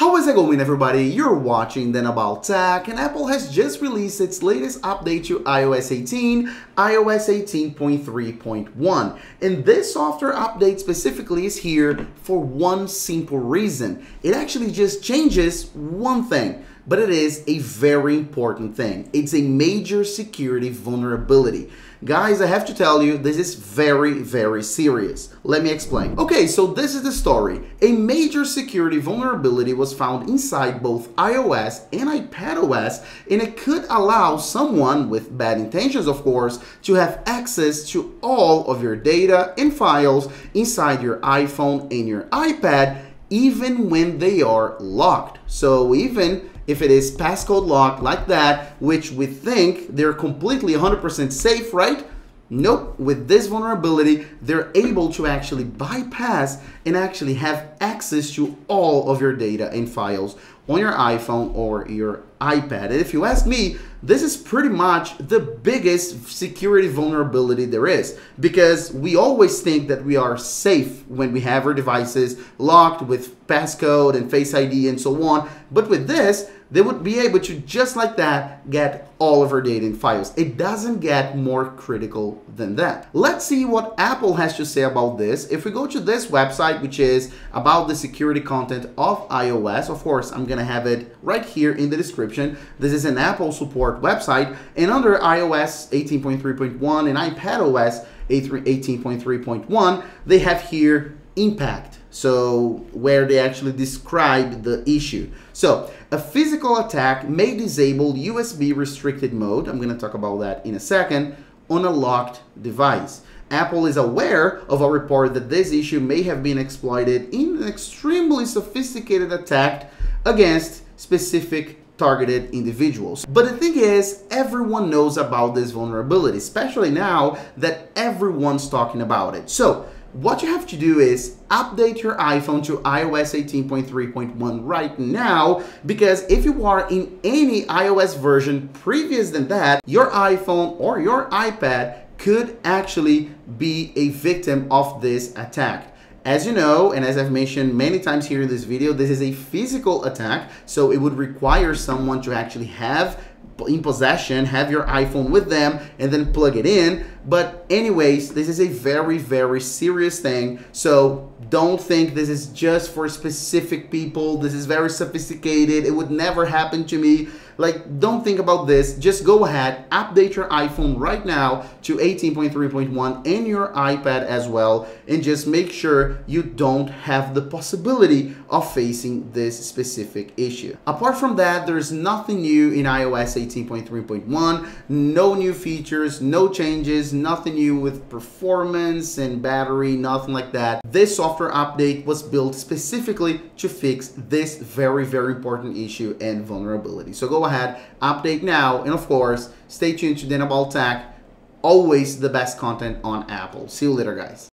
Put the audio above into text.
How is it going everybody? You're watching Daniel About Tech and Apple has just released its latest update to iOS 18, iOS 18.3.1. And this software update specifically is here for one simple reason. It actually just changes one thing but it is a very important thing. It's a major security vulnerability. Guys, I have to tell you, this is very, very serious. Let me explain. Okay, so this is the story. A major security vulnerability was found inside both iOS and iPadOS, and it could allow someone with bad intentions, of course, to have access to all of your data and files inside your iPhone and your iPad, even when they are locked. So even if it is passcode locked like that, which we think they're completely 100% safe, right? Nope, with this vulnerability, they're able to actually bypass and actually have access to all of your data and files on your iPhone or your iPad. And if you ask me, this is pretty much the biggest security vulnerability there is because we always think that we are safe when we have our devices locked with passcode and Face ID and so on. But with this, they would be able to just like that get all of our data and files. It doesn't get more critical than that. Let's see what Apple has to say about this. If we go to this website, which is about the security content of iOS, of course, I'm gonna have it right here in the description. This is an Apple support website, and under iOS 18.3.1 and iPadOS 18.3.1, they have here impact. So where they actually describe the issue. So a physical attack may disable USB restricted mode. I'm to talk about that in a second on a locked device. Apple is aware of a report that this issue may have been exploited in an extremely sophisticated attack against specific targeted individuals. But the thing is, everyone knows about this vulnerability, especially now that everyone's talking about it. So what you have to do is update your iPhone to iOS 18.3.1 right now because if you are in any iOS version previous than that, your iPhone or your iPad could actually be a victim of this attack. As you know, and as I've mentioned many times here in this video, this is a physical attack, so it would require someone to actually have in possession, have your iPhone with them, and then plug it in. But anyways, this is a very, very serious thing. So don't think this is just for specific people. This is very sophisticated. It would never happen to me. Like, don't think about this. Just go ahead, update your iPhone right now to 18.3.1 and your iPad as well, and just make sure you don't have the possibility of facing this specific issue. Apart from that, there's nothing new in iOS 18.3.1, no new features, no changes, nothing new with performance and battery, nothing like that. This software update was built specifically to fix this very, very important issue and vulnerability. So go ahead, update now, and of course, stay tuned to About Tech. Always the best content on Apple. See you later, guys.